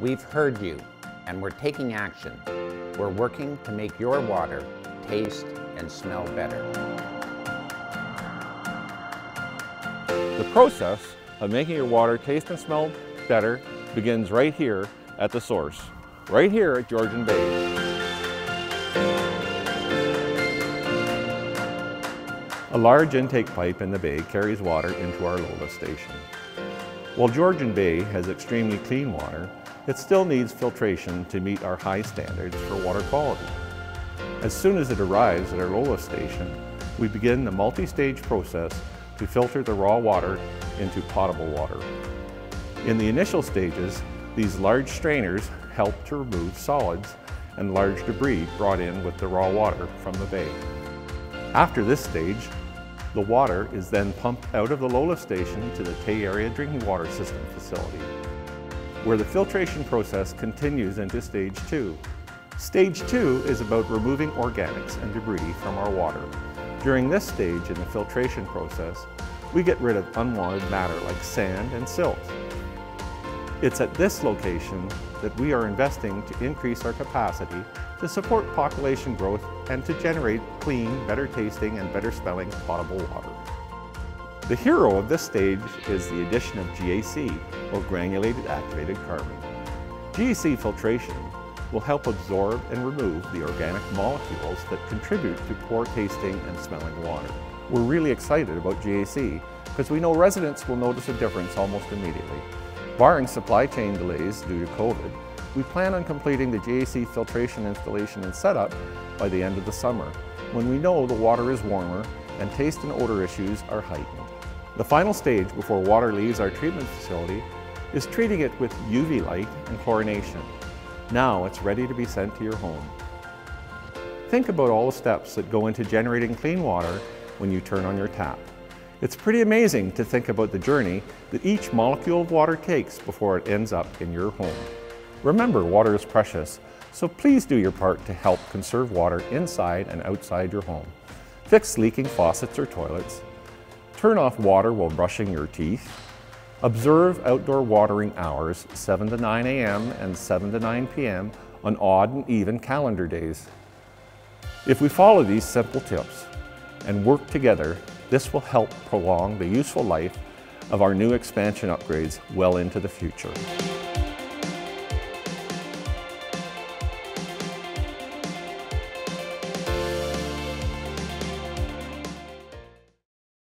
We've heard you, and we're taking action. We're working to make your water taste and smell better. The process of making your water taste and smell better begins right here at the source, right here at Georgian Bay. A large intake pipe in the bay carries water into our low lift station. While Georgian Bay has extremely clean water, it still needs filtration to meet our high standards for water quality. As soon as it arrives at our low lift station, we begin the multi-stage process to filter the raw water into potable water. In the initial stages, these large strainers help to remove solids and large debris brought in with the raw water from the bay. After this stage, the water is then pumped out of the low lift station to the Tay Area Drinking Water System facility, where the filtration process continues into stage two. Stage two is about removing organics and debris from our water. During this stage in the filtration process, we get rid of unwanted matter like sand and silt. It's at this location that we are investing to increase our capacity to support population growth and to generate clean, better tasting and better smelling potable water. The hero of this stage is the addition of GAC, or granulated activated carbon. GAC filtration will help absorb and remove the organic molecules that contribute to poor tasting and smelling water. We're really excited about GAC because we know residents will notice a difference almost immediately. Barring supply chain delays due to COVID, we plan on completing the GAC filtration installation and setup by the end of the summer, when we know the water is warmer and taste and odor issues are heightened. The final stage before water leaves our treatment facility is treating it with UV light and chlorination. Now it's ready to be sent to your home. Think about all the steps that go into generating clean water when you turn on your tap. It's pretty amazing to think about the journey that each molecule of water takes before it ends up in your home. Remember, water is precious, so please do your part to help conserve water inside and outside your home. Fix leaking faucets or toilets. Turn off water while brushing your teeth. Observe outdoor watering hours 7 to 9 a.m. and 7 to 9 p.m. on odd and even calendar days. If we follow these simple tips and work together, this will help prolong the useful life of our new expansion upgrades well into the future.